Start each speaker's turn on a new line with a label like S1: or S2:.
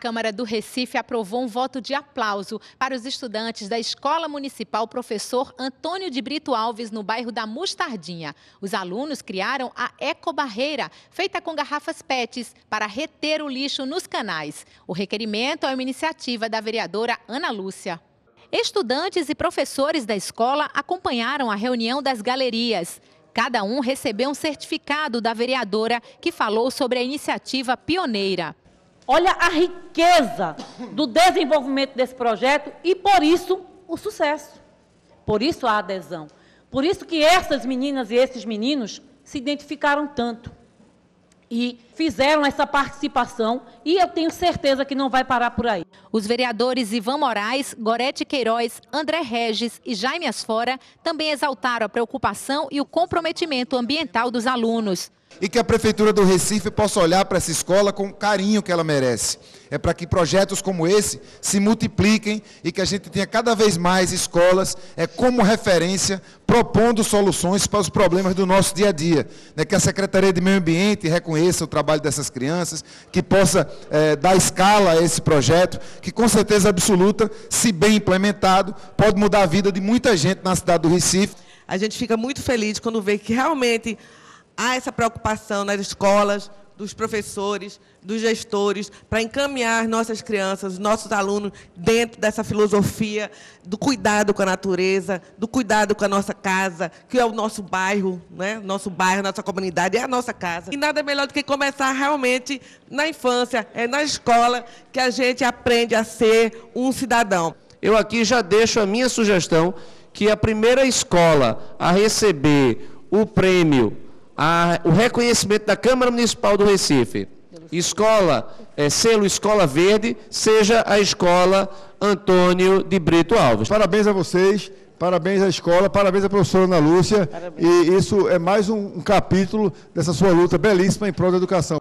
S1: Câmara do Recife aprovou um voto de aplauso para os estudantes da Escola Municipal Professor Antônio de Brito Alves, no bairro da Mostardinha. Os alunos criaram a ecobarreira, feita com garrafas PETs, para reter o lixo nos canais. O requerimento é uma iniciativa da vereadora Ana Lúcia. Estudantes e professores da escola acompanharam a reunião das galerias. Cada um recebeu um certificado da vereadora que falou sobre a iniciativa pioneira.
S2: Olha a riqueza do desenvolvimento desse projeto e, por isso, o sucesso. Por isso, a adesão. Por isso que essas meninas e esses meninos se identificaram tanto e fizeram essa participação e eu tenho certeza que não vai parar por aí.
S1: Os vereadores Ivan Moraes, Gorete Queiroz, André Regis e Jaime Asfora também exaltaram a preocupação e o comprometimento ambiental dos alunos
S3: e que a Prefeitura do Recife possa olhar para essa escola com o carinho que ela merece. É para que projetos como esse se multipliquem e que a gente tenha cada vez mais escolas é, como referência, propondo soluções para os problemas do nosso dia a dia. Né? Que a Secretaria de Meio Ambiente reconheça o trabalho dessas crianças, que possa é, dar escala a esse projeto, que com certeza absoluta, se bem implementado, pode mudar a vida de muita gente na cidade do Recife.
S4: A gente fica muito feliz quando vê que realmente há essa preocupação nas escolas, dos professores, dos gestores, para encaminhar nossas crianças, nossos alunos, dentro dessa filosofia do cuidado com a natureza, do cuidado com a nossa casa, que é o nosso bairro, né? nosso bairro, nossa comunidade, é a nossa casa. E nada melhor do que começar realmente na infância, é na escola que a gente aprende a ser um cidadão.
S5: Eu aqui já deixo a minha sugestão que a primeira escola a receber o prêmio a, o reconhecimento da Câmara Municipal do Recife, escola, é, selo Escola Verde, seja a escola Antônio de Brito Alves.
S6: Parabéns a vocês, parabéns à escola, parabéns à professora Ana Lúcia. Parabéns. E isso é mais um, um capítulo dessa sua luta belíssima em prol da educação.